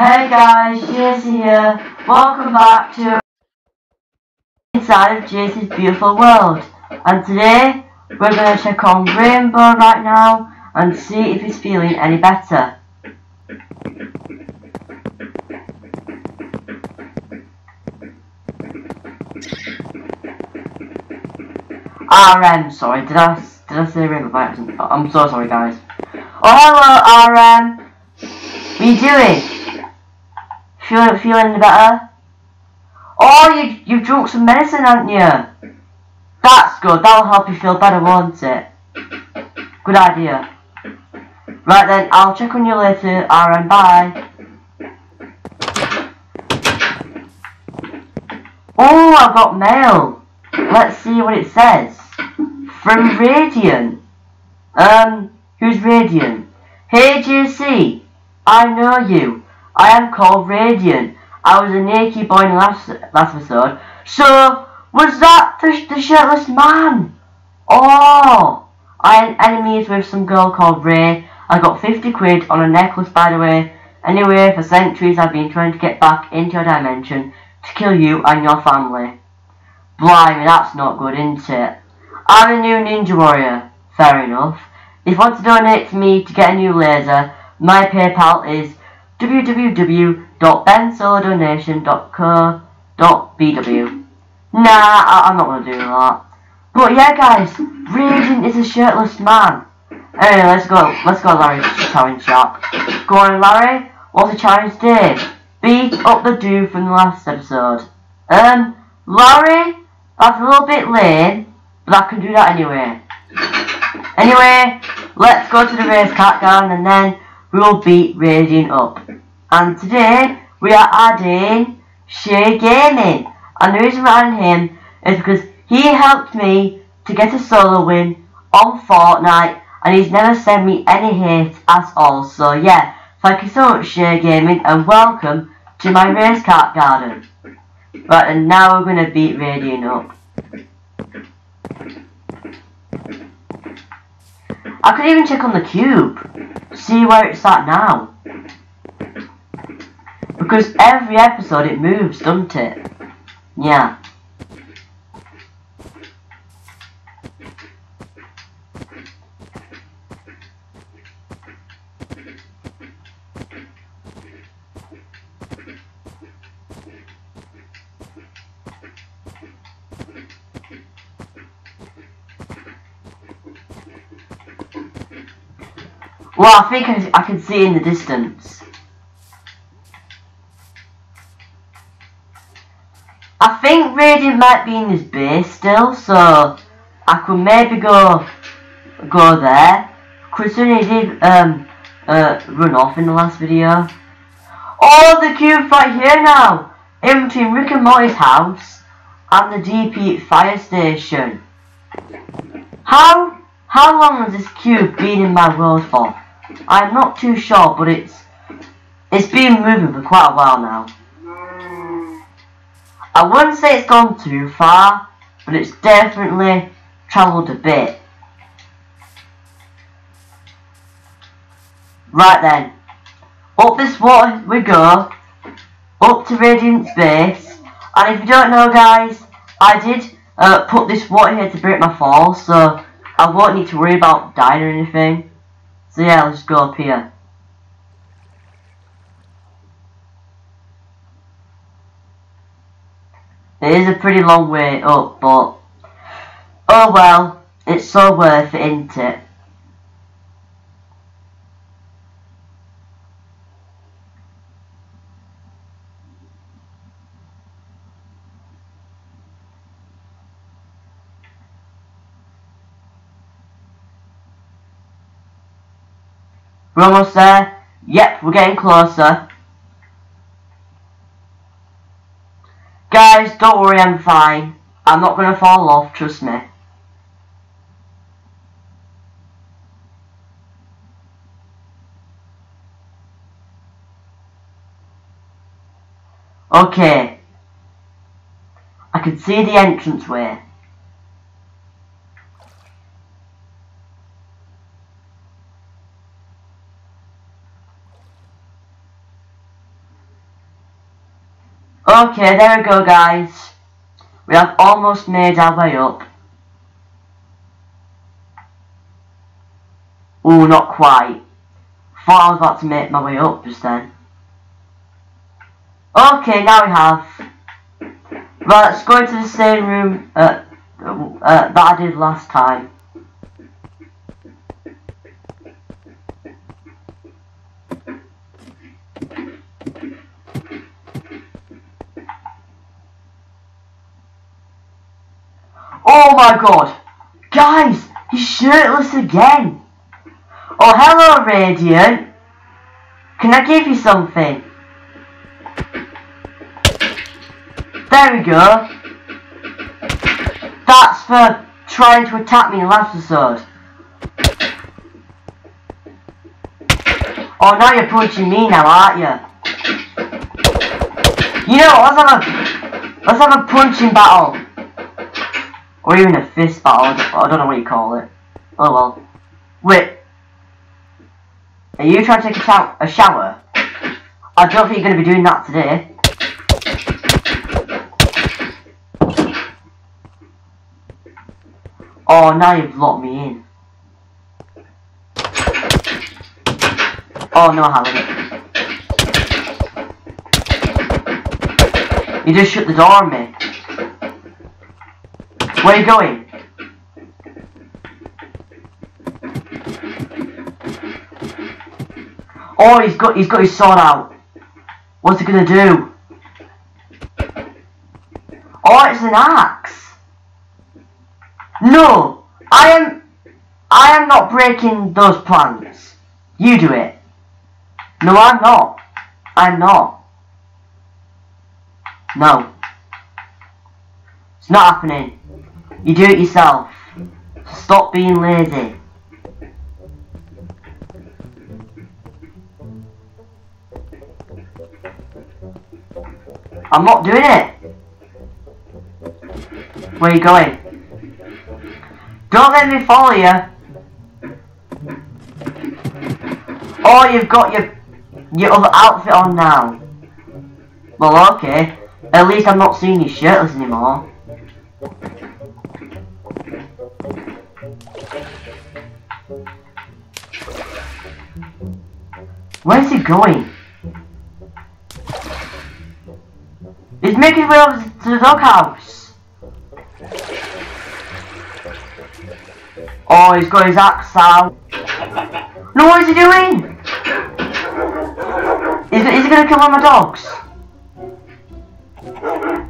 Hey guys, JC here. Welcome back to Inside of JC's Beautiful World. And today, we're going to check on Rainbow right now and see if he's feeling any better. RM, sorry, did I did I say Rainbow accident? Oh, I'm so sorry guys. Oh hello RM! What are you doing? Feeling feeling better? Oh, you you've drunk some medicine, haven't you? That's good. That'll help you feel better, won't it? Good idea. Right then, I'll check on you later, RM. Bye. Oh, I've got mail. Let's see what it says. From Radiant. Um, who's Radiant? Hey, JC. I know you. I am called Radiant. I was a naked boy in the last, last episode. So, was that the, the shirtless man? Oh! I had enemies with some girl called Ray. I got 50 quid on a necklace, by the way. Anyway, for centuries I've been trying to get back into your dimension to kill you and your family. Blimey, that's not good, isn't it? I'm a new ninja warrior. Fair enough. If you want to donate to me to get a new laser, my PayPal is www.bensolodonation.co.bw. Nah, I I'm not going to do that. But yeah, guys, Radiant is a shirtless man. Anyway, let's go. Let's go, Larry's challenge shop. Go on, Larry. What's the challenge today? Beat up the dude from the last episode. Um, Larry, that's a little bit lame, but I can do that anyway. Anyway, let's go to the race cat garden and then we'll be Radiant up. And today we are adding Shay Gaming. And the reason we're adding him is because he helped me to get a solo win on Fortnite and he's never sent me any hate at all. So yeah, thank you so much Shay Gaming and welcome to my race cat garden. Right, and now we're going to beat Radiant up. I could even check on the cube, see where it's at now. Because every episode it moves, doesn't it? Yeah. I think I, can see in the distance. I think Radiant might be in his base still, so I could maybe go go there. Considering he did um uh run off in the last video. Oh, the cube's right here now, in between Rick and Morty's house and the DP fire station. How how long has this cube been in my world for? I'm not too sure, but it's it's been moving for quite a while now. I wouldn't say it's gone too far, but it's definitely travelled a bit. Right then, up this water we go, up to Radiant base, and if you don't know guys, I did uh, put this water here to break my fall, so I won't need to worry about dying or anything. So yeah, let's go up here. It is a pretty long way up, but oh well, it's so worth it, isn't it? We're almost there. Yep, we're getting closer. Guys, don't worry, I'm fine. I'm not going to fall off, trust me. Okay. I can see the entranceway. Okay, there we go, guys. We have almost made our way up. Oh, not quite. Thought I was about to make my way up just then. Okay, now we have. Right, let's go into the same room uh, uh, that I did last time. Oh my god! Guys, he's shirtless again! Oh, hello, Radiant! Can I give you something? There we go. That's for trying to attack me in last episode. Oh, now you're punching me now, aren't you? You know, let's have a let's have a punching battle. Or even a fist battle, I don't know what you call it. Oh well. Wait. Are you trying to take a, shower? a shower? I don't think you're going to be doing that today. Oh, now you've locked me in. Oh, no, I haven't. You just shut the door on me. Where are you going? Oh, he's got he's got his sword out. What's he gonna do? Oh, it's an axe. No, I am I am not breaking those plans. You do it. No, I'm not. I'm not. No. It's not happening. You do it yourself. Stop being lazy. I'm not doing it. Where are you going? Don't let me follow you. Oh, you've got your your other outfit on now. Well, okay. At least I'm not seeing you shirtless anymore. Where's he going? He's making his way over to the doghouse. Oh, he's got his axe out. No, what is he doing? Is, is he gonna kill one of my dogs?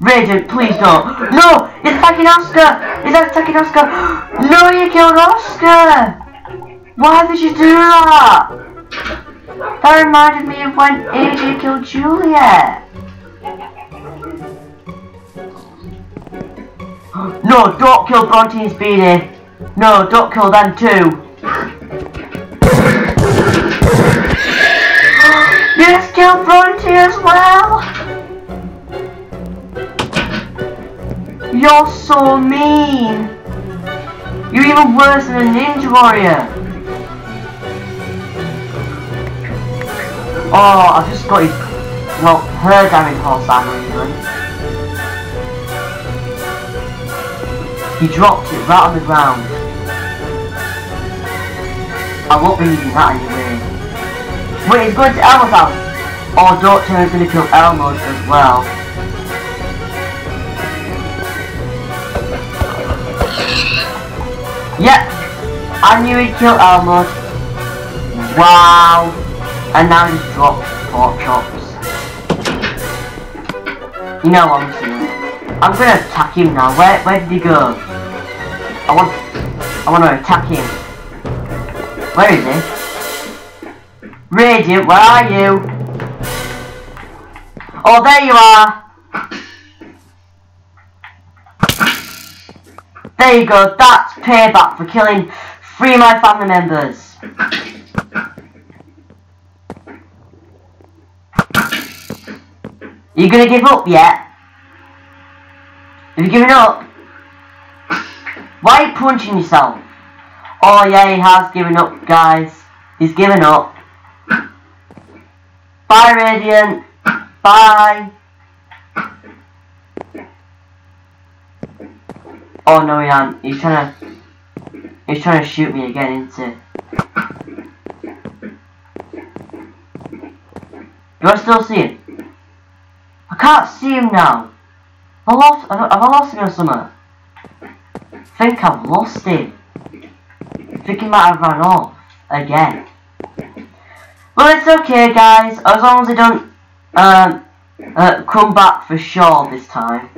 Radiant, please don't. No! He's attacking Oscar! He's attacking Oscar! No, you killed Oscar! Why did you do that? That reminded me of when AJ killed Juliet. No, don't kill Bronte and Speedy. No, don't kill them too. Yes, kill Bronte as well. You're so mean. You're even worse than a ninja warrior. Oh, I've just got his, well, her damage horse even. He dropped it right on the ground. I won't be using that anyway. Wait, he's going to Elmo's house. Oh, don't tell going to kill Elmo as well. Yep, I knew he'd kill Elmo. Wow. And now he's dropped pork chops. You know what I'm saying. I'm gonna attack him now. Where where did he go? I want I wanna attack him. Where is he? Radiant, where are you? Oh there you are! There you go, that's payback for killing three of my family members. You gonna give up yet? Have you given up? Why are you punching yourself? Oh yeah, he has given up, guys. He's given up. Bye, Radiant. Bye. Oh no, he ain't. He's trying to. He's trying to shoot me again, isn't he? Do I still see him? I can't see him now. I lost. Have I lost him or something? I think I've lost him. I think he might have run off again. Well, it's okay, guys. As long as I don't um, uh, come back for sure this time,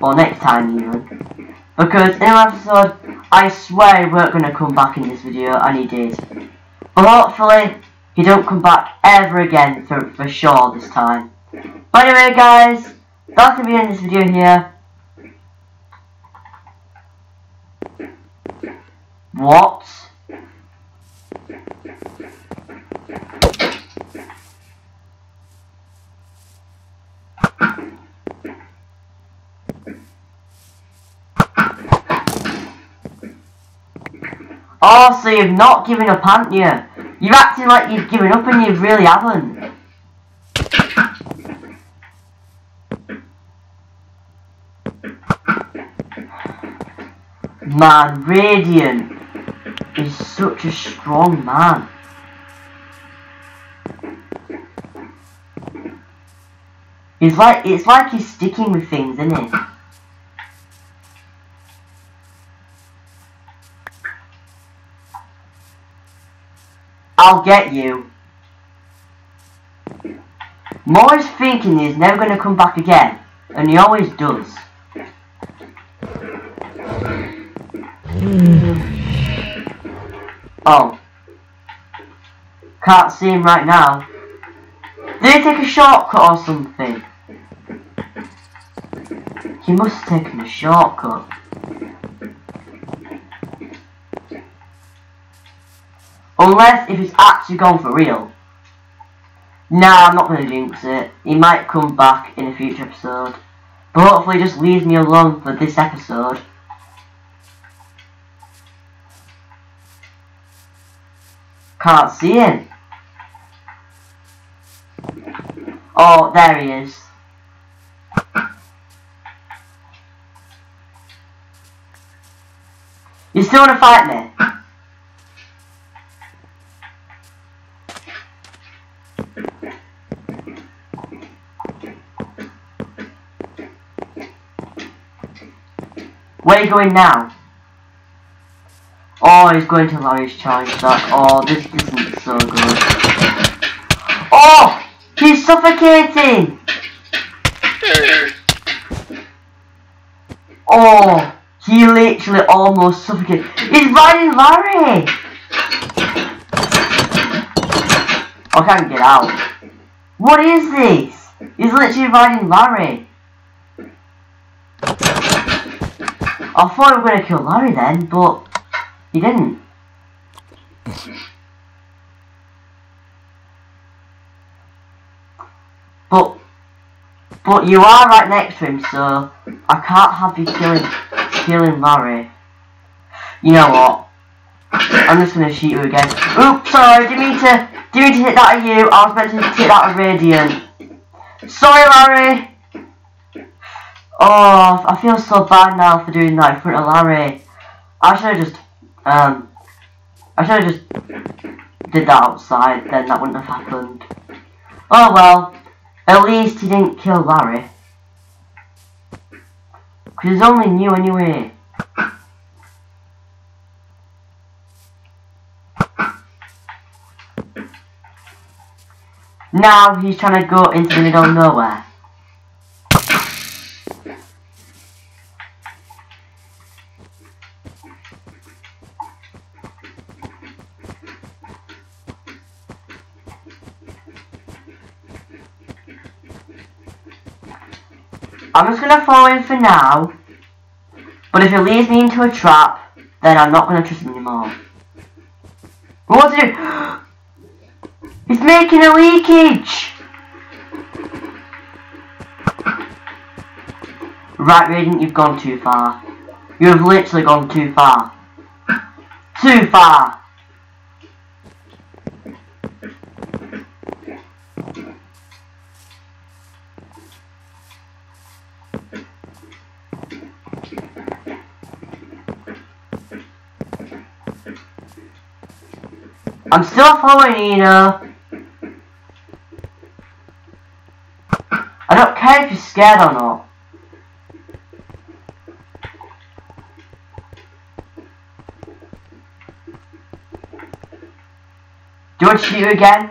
or next time even. Because in the episode, I swear he weren't going to come back in this video, and he did. But hopefully, he don't come back ever again for, for sure this time. But anyway, guys, that's to be in this video here. What? Oh, so you've not given up, haven't you? You're acting like you've given up and you really haven't. Man, Radiant is such a strong man. He's like, it's like he's sticking with things, isn't it? I'll get you. I'm thinking he's never going to come back again, and he always does. Hmm. Oh. Can't see him right now. Did he take a shortcut or something? He must have taken a shortcut. Unless if he's actually gone for real. Nah, I'm not going to jinx it. He might come back in a future episode. But hopefully just leave me alone for this episode. Can't see him. Oh, there he is. You still want to fight me? Where are you going now? He's going to Larry's charge that. Oh, this isn't so good. Oh! He's suffocating! Oh! He literally almost suffocated. He's riding Larry! I can't get out. What is this? He's literally riding Larry. I thought were going to kill Larry then, but he didn't. But, but you are right next to him, so I can't have you killing, killing Larry. You know what? I'm just gonna shoot you again. Oops, sorry, didn't mean to, didn't mean to hit that at you. I was meant to hit that at Radiant. Sorry, Larry. Oh, I feel so bad now for doing that in front of Larry. I should have just, um, I should have just did that outside, then that wouldn't have happened. Oh well, at least he didn't kill Larry. Because he's only new anyway. Now he's trying to go into the middle of nowhere. For now. But if he leads me into a trap, then I'm not gonna trust him anymore. What's he doing? He's making a leakage! Right, Radiant, you've gone too far. You have literally gone too far. Too far! I'm still following you. I don't care if you're scared or not. Do want to shoot you again?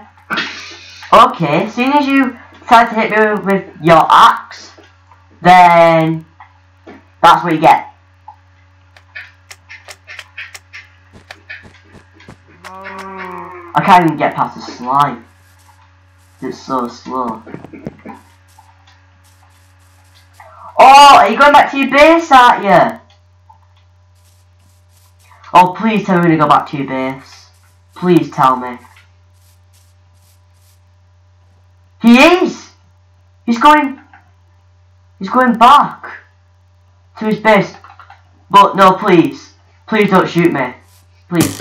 Okay, as soon as you try to hit me with your axe, then that's what you get. I can't even get past the slime. It's so slow. Oh, are you going back to your base, aren't you? Oh, please tell me to go back to your base. Please tell me. He is! He's going... He's going back. To his base. But no, please. Please don't shoot me. Please.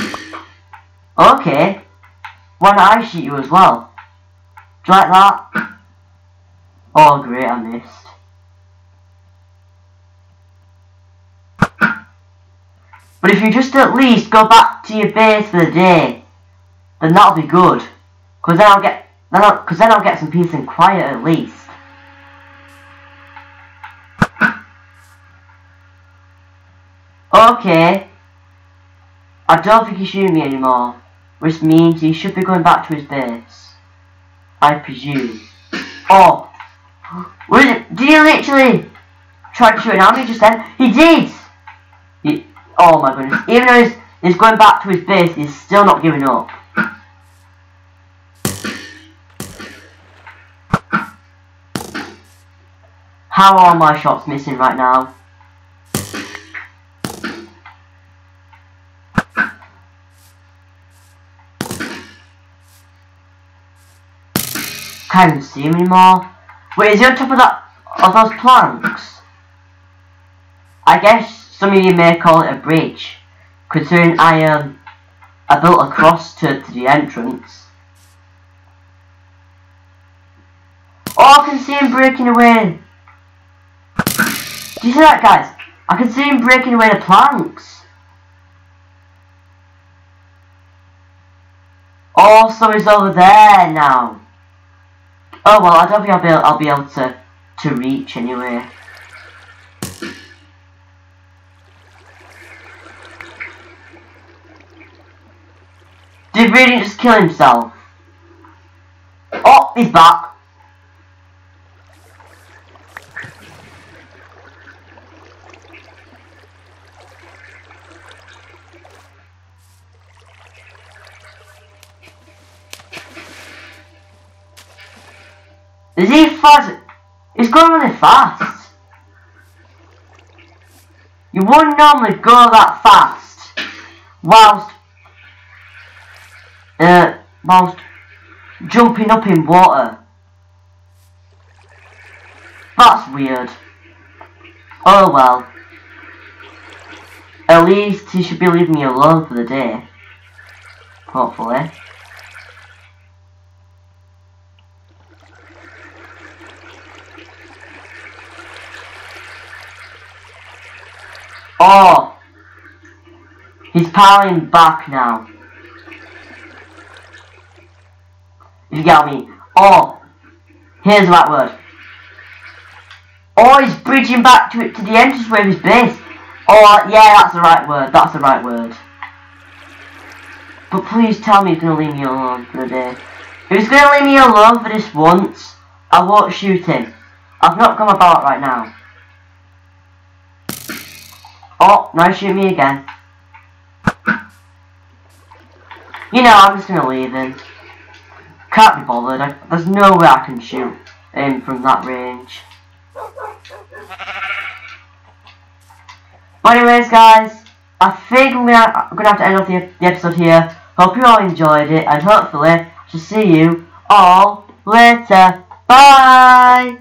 Okay. Don't I shoot you as well? Do you like that? Oh great, I missed. But if you just at least go back to your base for the day, then that'll be good. Cause then I'll get, then I'll, cause then I'll get some peace and quiet at least. Okay. I don't think he's shooting me anymore, which means he should be going back to his base. I presume. Oh! Did he literally try to shoot an army just then? He did! He, oh my goodness. Even though he's, he's going back to his base, he's still not giving up. How are my shots missing right now? Can't see him anymore. Wait, is he on top of that of those planks? I guess some of you may call it a bridge, considering I um I built a cross to, to the entrance. Oh, I can see him breaking away. Do you see that, guys? I can see him breaking away the planks. Oh, so he's over there now. Oh well, I don't think I'll be able, I'll be able to to reach anyway. Did Radiant just kill himself? Oh, he's back. Is he fast? He's going really fast. You wouldn't normally go that fast whilst uh, whilst jumping up in water. That's weird. Oh well. At least he should be leaving me alone for the day. Hopefully. Oh! He's powering back now. You get me. Oh! Here's the right word. Oh, he's bridging back to it to the entrance of his base. Oh, yeah, that's the right word. That's the right word. But please tell me he's going to leave me alone for the day. If he's going to leave me alone for this once, I won't shoot him. I've not come about right now. Oh, now shoot me again. You know, I'm just gonna leave him. Can't be bothered. I, there's no way I can shoot him from that range. But anyways, guys, I think I'm gonna, I'm gonna have to end off the, the episode here. Hope you all enjoyed it, and hopefully, I shall see you all later. Bye!